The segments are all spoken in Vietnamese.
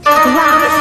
Waras.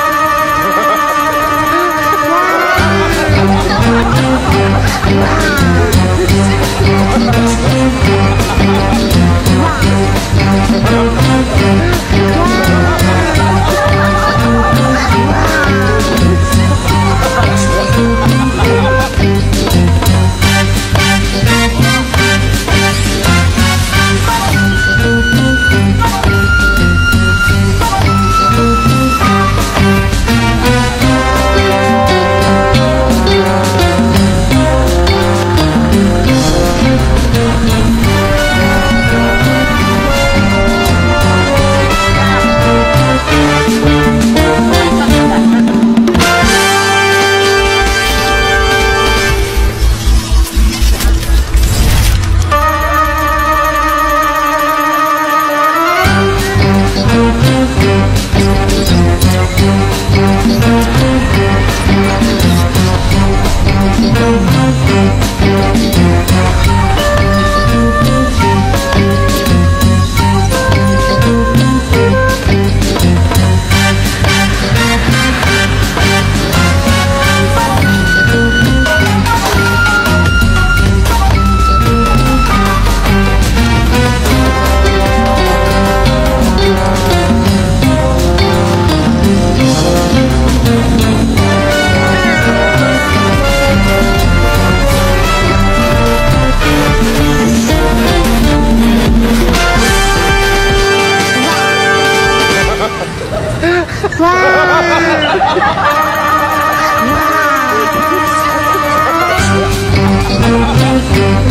Wow.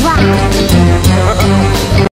wow.